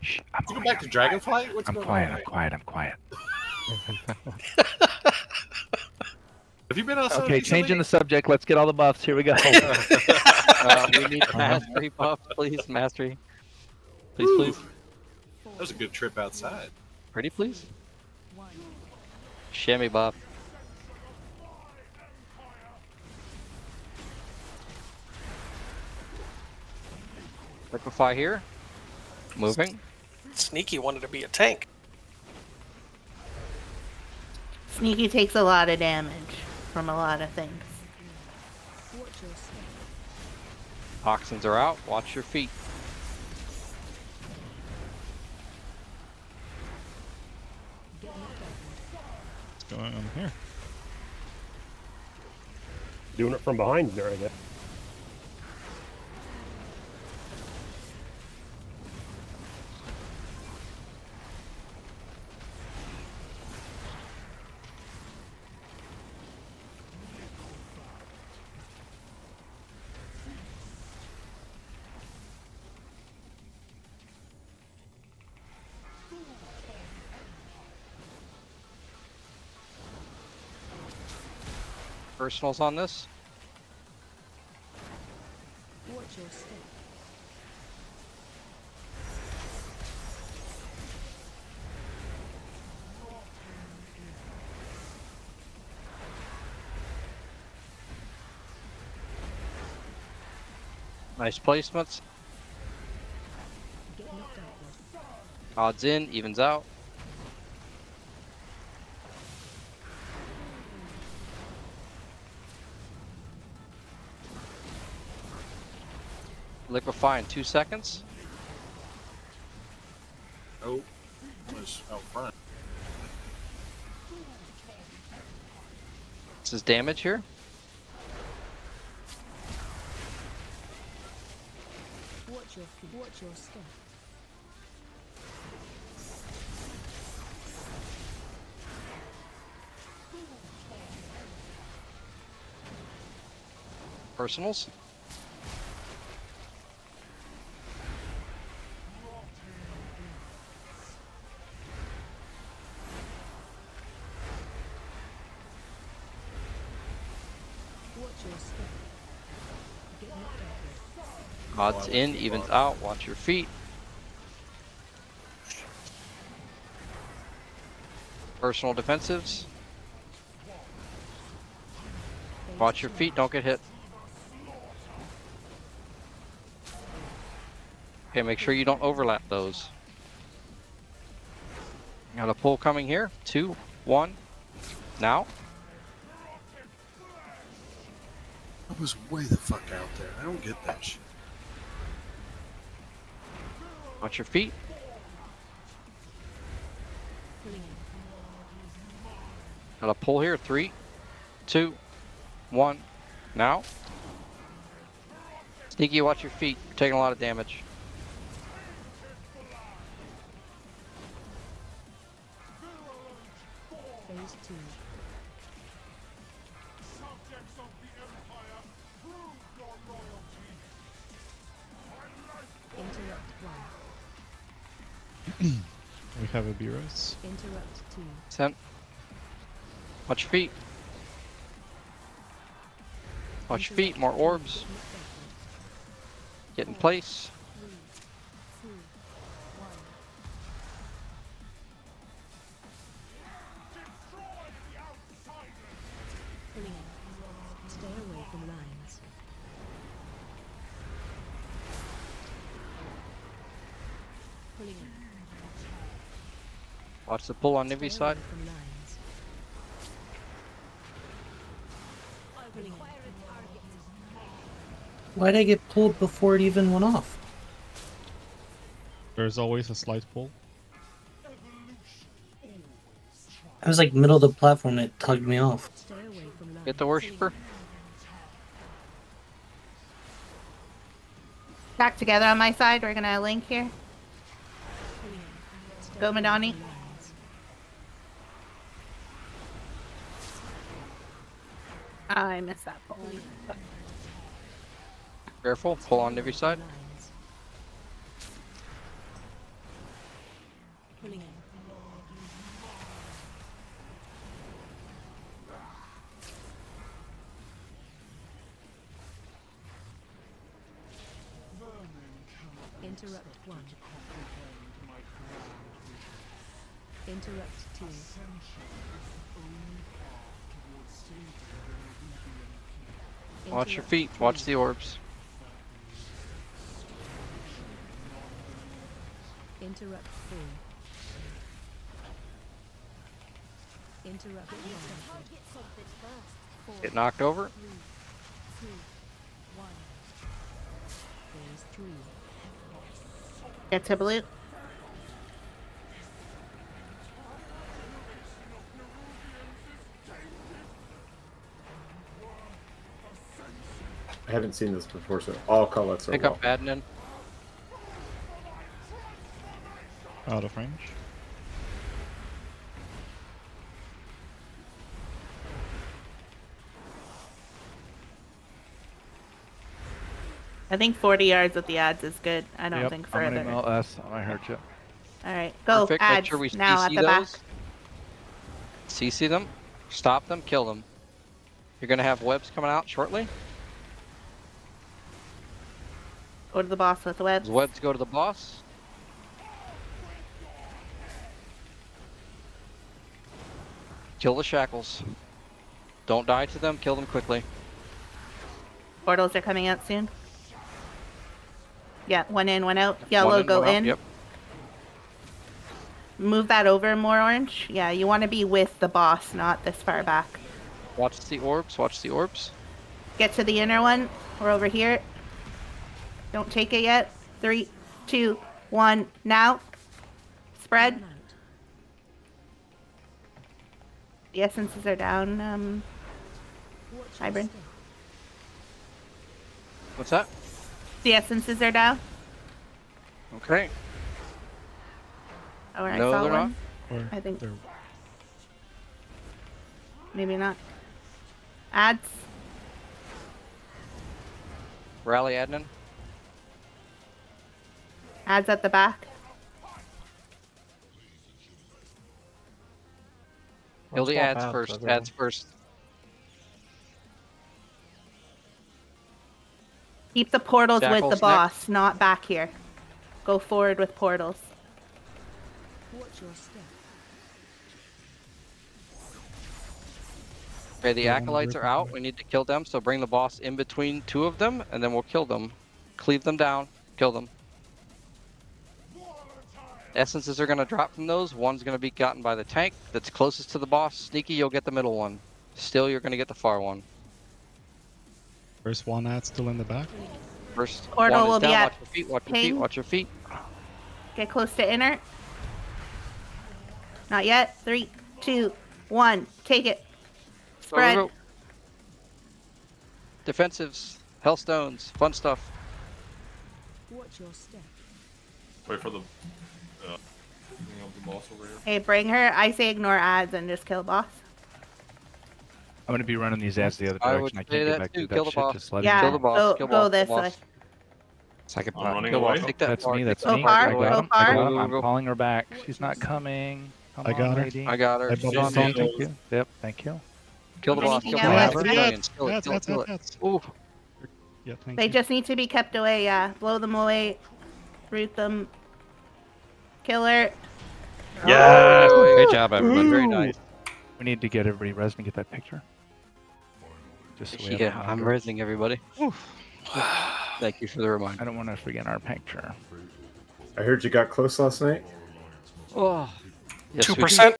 Shh, I'm Did you go back to I'm Dragonflight? What's I'm going quiet. on? I'm quiet. I'm quiet. Have you been outside? Okay, recently? changing the subject. Let's get all the buffs. Here we go. Uh, we need mastery buff, please. Mastery. Please, please. That was a good trip outside. Pretty, please. Shimmy buff. Liquefy here. Moving. Sneaky wanted to be a tank. Sneaky takes a lot of damage from a lot of things. Toxins are out. Watch your feet. What's going on here? Doing it from behind there, I guess. Personals on this. Nice placements. Odds in, evens out. Liquefy in two seconds. Oh, was out front. This is damage here. Watch your watch your step. Personals. Odds in, evens out. Watch your feet. Personal defensives. Watch your feet, don't get hit. Okay, make sure you don't overlap those. Got a pull coming here. Two, one. Now. I was way the fuck out there. I don't get that shit. Watch your feet. Got a pull here. Three, two, one. Now. Sneaky, watch your feet. You're taking a lot of damage. Phase two. We have a B-Rose. Interrupt two. Sent. Watch your feet. Watch your feet. More orbs. Get in place. Watch the pull on Stay Nivi away side. from lines. Pulling in. Why'd I get pulled before it even went off? There's always a slight pull. I was like middle of the platform and it tugged me off. Stay away from lines. Get the worshiper. Back together on my side. We're gonna link here. Pulling Go Madani. Ah, I missed that point. Careful, pull on every side. Interrupt one. Interrupt two. Watch your feet. Watch the orbs. Interrupt four. Interrupt one. Get knocked over. Three, two, one. Phase three. Get to I haven't seen this before, so all colors are Pick up Adnan. Out of range. I think 40 yards with the ads is good. I don't Yep, think I'm further. gonna ML S. I might hurt you. All right, go Perfect. ads Make sure we now at CC the back. CC them. Stop them. Kill them. You're gonna have webs coming out shortly. Go to the boss with the webs. Webs go to the boss. Kill the shackles. Don't die to them. Kill them quickly. Portals are coming out soon. Yeah, one in, one out. One Yellow, in, go one out. in. Yep. Move that over more orange. Yeah, you want to be with the boss, not this far back. Watch the orbs. Watch the orbs. Get to the inner one. We're over here. Don't take it yet. Three, two, one, now. Spread. The essences are down. Um, Hybrid. What's that? the essences are down. Okay. Oh, I No, saw they're one. Or I think- they're Maybe not. Ads. Rally Adnan. Ads at the back. Kill the ads first. everyone. Ads first. Keep the portals with Jackals the next. boss, not back here. Go forward with portals. Watch your step. Okay, the Kill acolytes are out. We need to kill them, so bring the boss in between two of them, and then we'll kill them. Cleave them down. Kill them. Essences are going to drop from those. One's going to be gotten by the tank that's closest to the boss. Sneaky, you'll get the middle one. Still, you're going to get the far one. first one ad still in the back. First Portal one is will be down. at Watch your feet. Watch your feet. Watch your feet. Get close to inner. Not yet. Three, two, one. Take it. Go, go, Spread. go. Defensives, hellstones, fun stuff. Watch your step. Wait for the uh, bring up the boss over here. Hey, bring her. I say ignore ads and just kill boss. I'm gonna be running these ads the other I direction. would I can't that get back too. to Kill that the shit. boss. Just let Yeah, him Kill the boss, go, kill go boss, this way. Second I'm running Kill away. Take that That's far, me. That's that me. Far, go far. I got him. I'm calling her back. She's not coming. Come I got on, her. lady. I got her. I She's bubbled on me. Thank you. Yep. Thank you. Kill the boss. Kill the boss. Kill it. ads, Kill it. Kill it. Kill it. Ooh. Yeah, thank They you. just need to be kept away. Yeah, blow them away. Root them. Kill her. Yeah. Oh, Good job, everybody. Very nice. We need to get everybody res and get that picture. Just so we have Yeah, a I'm resing everybody. Thank you for the reminder. I don't want to forget our picture. I heard you got close last night. Oh. Yes, Two we do. percent.